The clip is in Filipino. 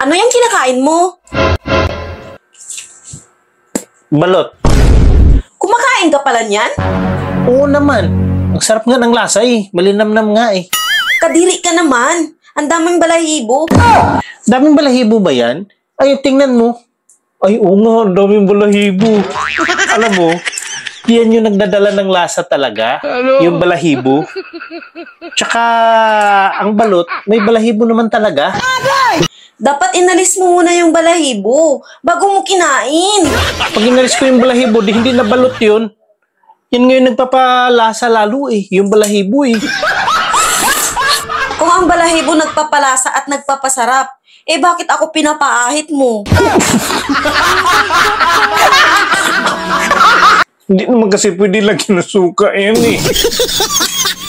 Ano yung kinakain mo? Balot. Kumakain ka pala niyan? Oo naman. Ang sarap nga ng lasa eh. Malinamnam nga eh. Kadiri ka naman. Ang daming balahibo. Daming balahibo ba yan? Ay, tingnan mo. Ay, oo nga, ang daming balahibo. Alam mo, yan yung nagdadala ng lasa talaga. Yung balahibo. Tsaka, ang balot, may balahibo naman talaga. Dapat inalis mo muna yung balahibo bago mo kinain. Pag inalis ko yung balahibo, di hindi na balot yun. Yan ngayon nagpapalasa lalo eh. Yung balahibo eh. Kung ang balahibo nagpapalasa at nagpapasarap, eh bakit ako pinapaahit mo? Hindi naman kasi pwede lagyan ng suka yan eh.